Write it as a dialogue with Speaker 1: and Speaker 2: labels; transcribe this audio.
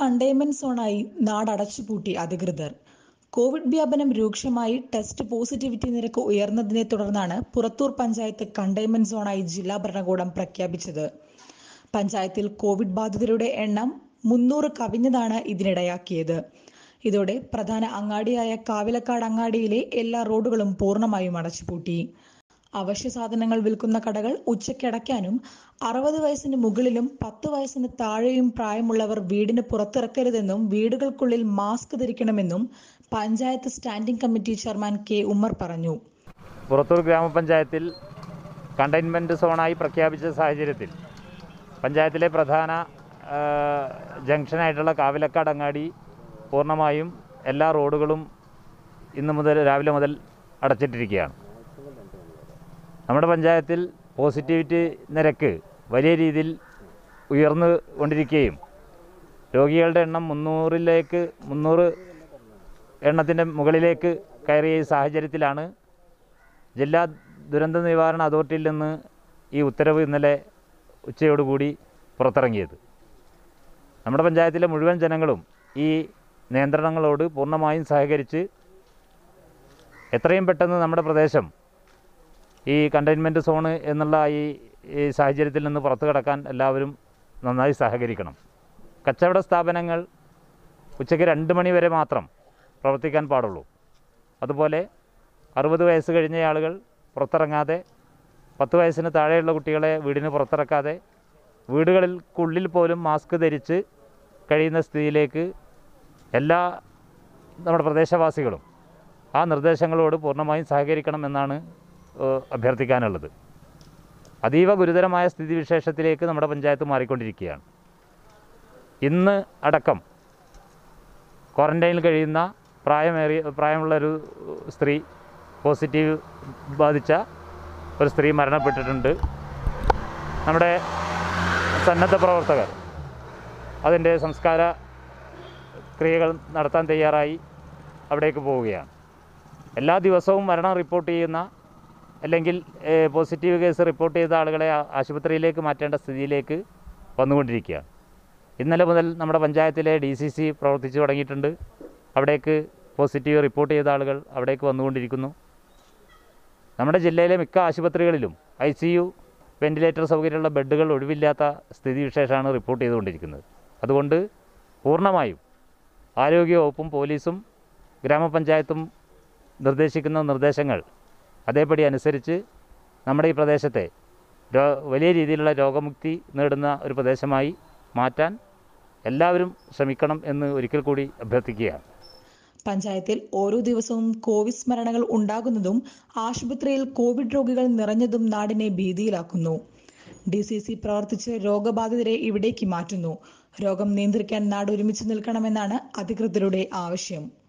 Speaker 1: Containment സോണായി നാടടച്ചുപൂട്ടി അധികൃതർ. Covid വ്യാപനം രൂക്ഷമായി ടെസ്റ്റ് പോസിറ്റിവിറ്റി നിരക്ക് ഉയർന്നതിനെ തുടർന്നാണ് പുറത്തൂർ പഞ്ചായത്ത് കണ്ടെയ്ൻമെന്റ് സോണായി ജില്ലാ ഭരണകൂടം പ്രഖ്യാപിച്ചത്. പഞ്ചായത്തിൽ കോവിഡ് ബാധിതരുടെ എണ്ണം മുന്നൂറ് കവിഞ്ഞതാണ് ഇതിനിടയാക്കിയത്. ഇതോടെ പ്രധാന അങ്ങാടിയായ കാവിലക്കാട് അങ്ങാടിയിലെ എല്ലാ റോഡുകളും പൂർണമായും അടച്ചുപൂട്ടി. അവശ്യ സാധനങ്ങൾ വിൽക്കുന്ന കടകൾ ഉച്ചക്കടയ്ക്കാനും അറുപത് വയസ്സിന് മുകളിലും പത്ത് വയസ്സിന് താഴെയും പ്രായമുള്ളവർ വീടിന് പുറത്തിറക്കരുതെന്നും വീടുകൾക്കുള്ളിൽ mask ധരിക്കണമെന്നും panchayat standing committee chairman K Ummer പറഞ്ഞു.
Speaker 2: പുറത്തൂർ ഗ്രാമപഞ്ചായത്തിൽ കണ്ടെയ്ൻമെന്റ് സോണായി പ്രഖ്യാപിച്ച സാഹചര്യത്തിൽ പഞ്ചായത്തിലെ പ്രധാന ജംഗ്ഷനായിട്ടുള്ള കാവിലക്കാട് അങ്ങാടി പൂർണമായും എല്ലാ റോഡുകളും ഇന്ന് മുതൽ രാവിലെ മുതൽ അടച്ചിട്ടിരിക്കുകയാണ്. നമ്മുടെ പഞ്ചായത്തിൽ പോസിറ്റിവിറ്റി നിരക്ക് വലിയ രീതിയിൽ ഉയർന്നു കൊണ്ടിരിക്കുകയും രോഗികളുടെ എണ്ണം മുന്നൂറിലേക്ക് മുന്നൂറ് എണ്ണത്തിന്റെ മുകളിലേക്ക് കയറിയ സാഹചര്യത്തിലാണ് ജില്ലാ ദുരന്ത നിവാരണ അതോറിറ്റിയിൽ നിന്ന് ഈ ഉത്തരവ് ഇന്നലെ ഉച്ചയോടുകൂടി പുറത്തിറങ്ങിയത്. നമ്മുടെ പഞ്ചായത്തിലെ മുഴുവൻ ജനങ്ങളും ഈ നിയന്ത്രണങ്ങളോട് പൂർണമായും സഹകരിച്ച് എത്രയും പെട്ടെന്ന് നമ്മുടെ പ്രദേശം ഈ കണ്ടെയ്ൻമെന്റ് സോണ് എന്നുള്ള ഈ സാഹചര്യത്തിൽ നിന്ന് പുറത്തു കടക്കാൻ എല്ലാവരും നന്നായി സഹകരിക്കണം. കച്ചവട സ്ഥാപനങ്ങൾ ഉച്ചയ്ക്ക് രണ്ട് മണി വരെ മാത്രം പ്രവർത്തിക്കാൻ പാടുള്ളൂ. അതുപോലെ അറുപത് വയസ്സ് കഴിഞ്ഞ ആളുകൾ പുറത്തിറങ്ങാതെ പത്ത് വയസ്സിന് താഴെയുള്ള കുട്ടികളെ വീടിന് പുറത്തിറക്കാതെ വീടുകൾക്കുള്ളിൽ പോലും മാസ്ക് ധരിച്ച് കഴിയുന്ന സ്ഥിതിയിലേക്ക് എല്ലാ നമ്മുടെ പ്രദേശവാസികളും ആ നിർദ്ദേശങ്ങളോട് പൂർണമായും സഹകരിക്കണമെന്നാണ് അഭ്യർത്ഥിക്കാനുള്ളത്. അതീവ ഗുരുതരമായ സ്ഥിതിവിശേഷത്തിലേക്ക് നമ്മുടെ പഞ്ചായത്ത് മാറിക്കൊണ്ടിരിക്കുകയാണ്. ഇന്ന് അടക്കം ക്വാറന്റൈനിൽ കഴിയുന്ന പ്രായമേറിയ പ്രായമുള്ളൊരു സ്ത്രീ പോസിറ്റീവ് ബാധിച്ച ഒരു സ്ത്രീ മരണപ്പെട്ടിട്ടുണ്ട്. നമ്മുടെ സന്നദ്ധ പ്രവർത്തകർ അതിന്റെ സംസ്കാര ക്രിയകൾ നടത്താൻ തയ്യാറായി അവിടേക്ക് പോവുകയാണ്. എല്ലാ ദിവസവും മരണം റിപ്പോർട്ട് ചെയ്യുന്ന അല്ലെങ്കിൽ പോസിറ്റീവ് കേസ് റിപ്പോർട്ട് ചെയ്ത ആളുകളെ ആശുപത്രിയിലേക്ക് മാറ്റേണ്ട സ്ഥിതിയിലേക്ക് വന്നുകൊണ്ടിരിക്കുകയാണ്. ഇന്നലെ മുതൽ നമ്മുടെ പഞ്ചായത്തിലെ ഡി സി സി പ്രവർത്തിച്ചു തുടങ്ങിയിട്ടുണ്ട്. അവിടേക്ക് പോസിറ്റീവ് റിപ്പോർട്ട് ചെയ്ത ആളുകൾ അവിടേക്ക് വന്നുകൊണ്ടിരിക്കുന്നു. നമ്മുടെ ജില്ലയിലെ മിക്ക ആശുപത്രികളിലും ഐ സി യു വെന്റിലേറ്റർ സൗകര്യമുള്ള ബെഡുകൾ ഒഴിവില്ലാത്ത സ്ഥിതിവിശേഷമാണ് റിപ്പോർട്ട് ചെയ്തുകൊണ്ടിരിക്കുന്നത്. അതുകൊണ്ട് പൂർണമായും ആരോഗ്യവകുപ്പും പോലീസും ഗ്രാമപഞ്ചായത്തും നിർദ്ദേശിക്കുന്ന നിർദ്ദേശങ്ങൾ അതേപടി അനുസരിച്ച് നമ്മുടെ ഈ പ്രദേശത്തെ വലിയ രീതിയിലുള്ള രോഗമുക്തി നേടുന്ന ഒരു പ്രദേശമായി മാറ്റാൻ എല്ലാവരും ശ്രമിക്കണം എന്ന് ഒരിക്കൽ കൂടി അഭ്യർത്ഥിക്കുകയാണ്.
Speaker 1: പഞ്ചായത്തിൽ ഓരോ ദിവസവും കോവിഡ് സ്മരണകൾ ഉണ്ടാകുന്നതും ആശുപത്രിയിൽ കോവിഡ് രോഗികൾ നിറഞ്ഞതും നാടിനെ ഭീതിയിലാക്കുന്നു. ഡി സി സി പ്രവർത്തിച്ച് രോഗബാധിതരെ ഇവിടേക്ക് മാറ്റുന്നു. രോഗം നിയന്ത്രിക്കാൻ നാട് ഒരുമിച്ച് നിൽക്കണമെന്നാണ് അധികൃതരുടെ ആവശ്യം.